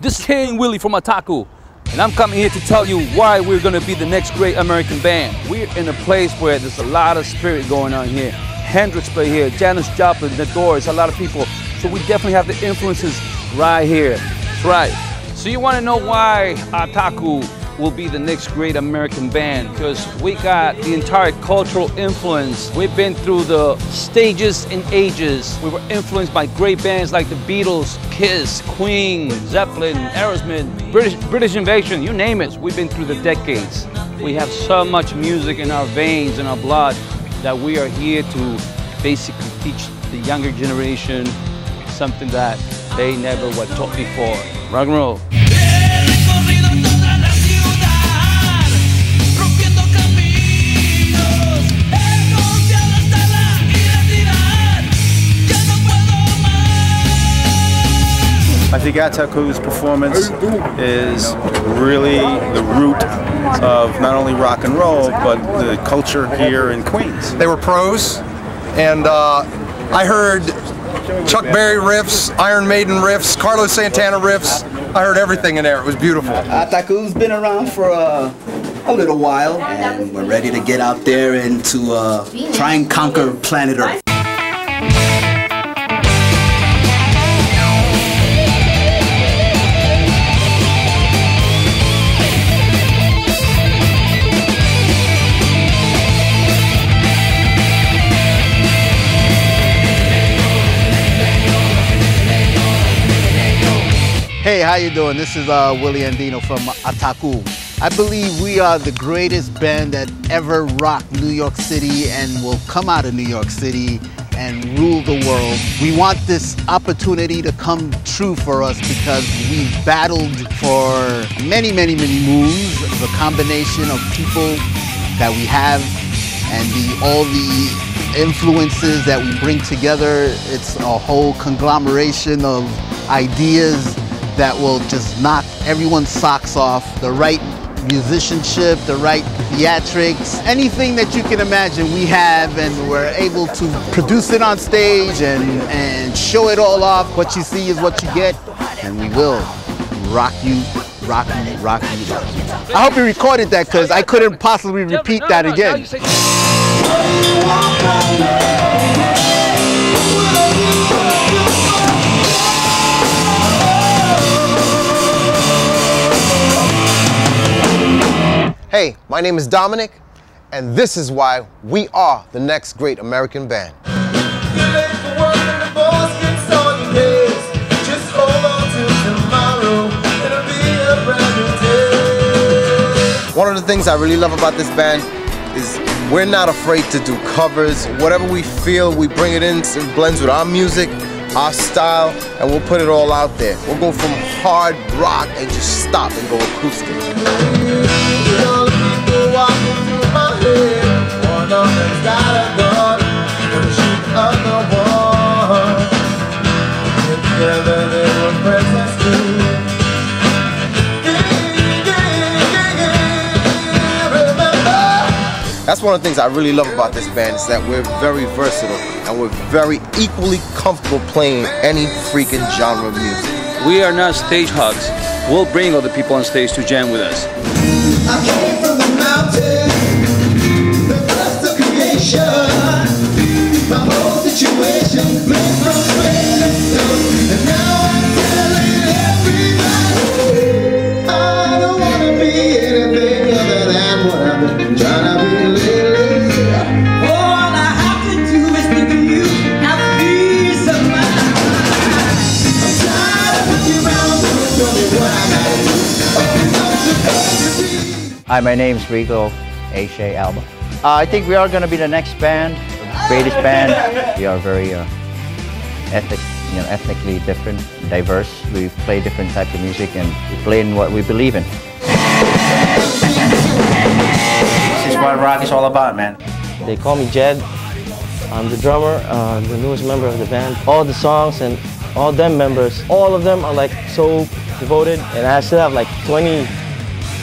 King Willie from Attakku. And I'm coming here to tell you why we're gonna be the next great American band. We're in a place where there's a lot of spirit going on here. Hendrix play here, Janis Joplin, The Doors, a lot of people. So we definitely have the influences right here. That's right. So you wanna know why Attakku will be the next great American band because we got the entire cultural influence. We've been through the stages and ages. We were influenced by great bands like the Beatles, Kiss, Queen, Zeppelin, Aerosmith, British, British Invasion, you name it. We've been through the decades. We have so much music in our veins and our blood that we are here to basically teach the younger generation something that they never were taught before. Rock and roll. I think Attakku's performance is really the root of not only rock and roll, but the culture here in Queens. They were pros, and uh, I heard Chuck Berry riffs, Iron Maiden riffs, Carlos Santana riffs. I heard everything in there. It was beautiful. Attakku's been around for uh, a little while, and we're ready to get out there and to uh, try and conquer planet Earth. Hey, how you doing? This is uh, Willie Andino from Attakku. I believe we are the greatest band that ever rocked New York City and will come out of New York City and rule the world. We want this opportunity to come true for us because we've battled for many, many, many moons. The combination of people that we have and the, all the influences that we bring together. It's a whole conglomeration of ideas that will just knock everyone's socks off. The right musicianship, the right theatrics, anything that you can imagine we have and we're able to produce it on stage and, and show it all off. What you see is what you get and we will rock you, rock you, rock you, rock you. I hope you recorded that because I couldn't possibly repeat that again. Hey, my name is Dominic, and this is why we are the next great American band. One of the things I really love about this band is we're not afraid to do covers. Whatever we feel, we bring it in, it blends with our music, our style, and we'll put it all out there. We'll go from hard rock and just stop and go acoustic. That's one of the things I really love about this band is that we're very versatile and we're very equally comfortable playing any freaking genre of music. We are not stage hogs. We'll bring other people on stage to jam with us. Mountain, the first of creation. My whole situation went from Hi, my name's Rico Ache Alba. Uh, I think we are going to be the next band, the greatest band. We are very uh, ethnic, you know, ethnically different, diverse. We play different types of music and we play in what we believe in. This is what rock is all about, man. They call me Jed. I'm the drummer, uh, the newest member of the band. All the songs and all them members, all of them are like so devoted, and I still have like 20,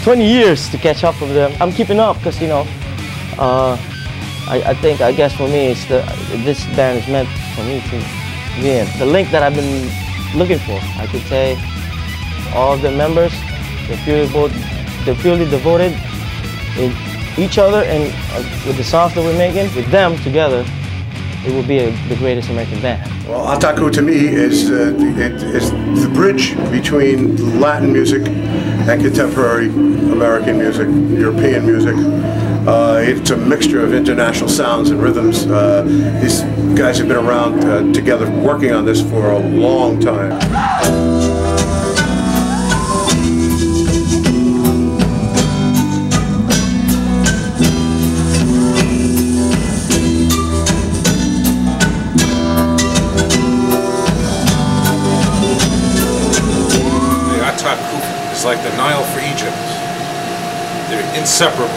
20 years to catch up with them. I'm keeping up because you know, uh, I, I think I guess for me it's the this band is meant for me to be in. The link that I've been looking for, I could say, all the members. They're purely, they're purely devoted in each other and uh, with the songs that we're making, with them together, it will be a, the greatest American band. Well, Attakku to me is, uh, it, is the bridge between Latin music and contemporary American music, European music. Uh, it's a mixture of international sounds and rhythms. Uh, these guys have been around uh, together working on this for a long time. Kufu like the Nile for Egypt. They're inseparable.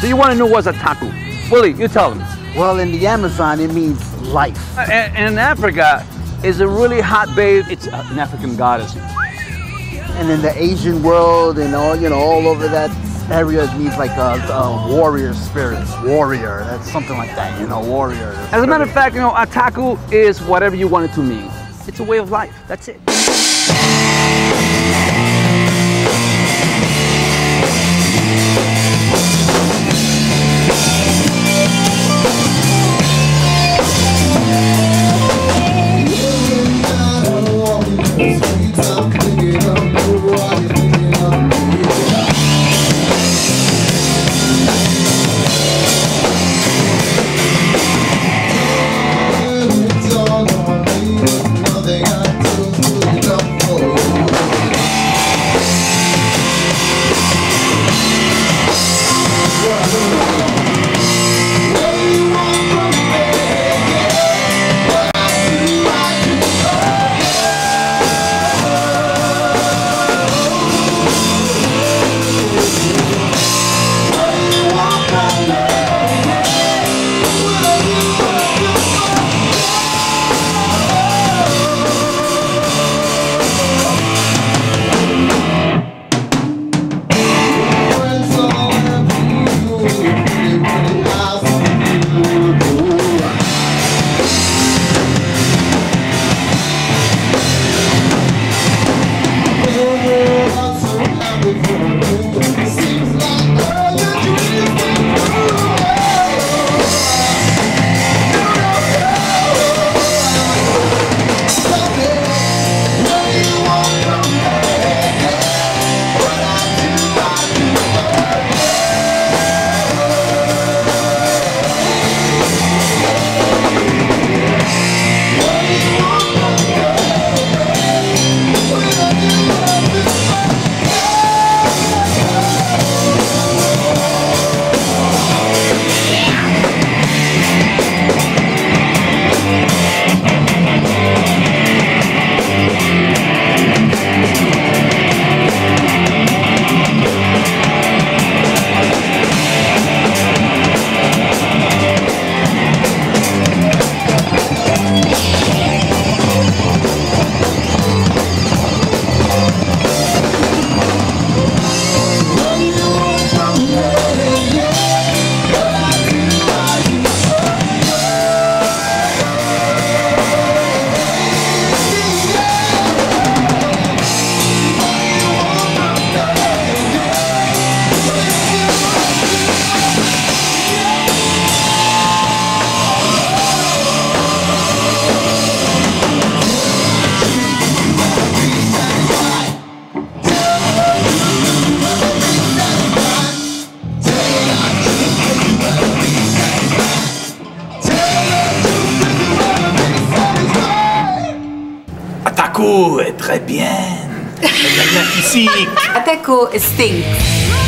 Do you want to know what's a taku? Willie, you tell them. Well, in the Amazon, it means life. Uh, and, and in Africa, it's a really hot babe. It's an African goddess. And in the Asian world and all, you know, all over that area, it means like a, a warrior spirit. Warrior, that's something like that, you know, warrior. As a matter of fact, you know, Attakku is whatever you want it to mean. It's a way of life. That's it. Très bien. Très bien ici. Attakku stinks.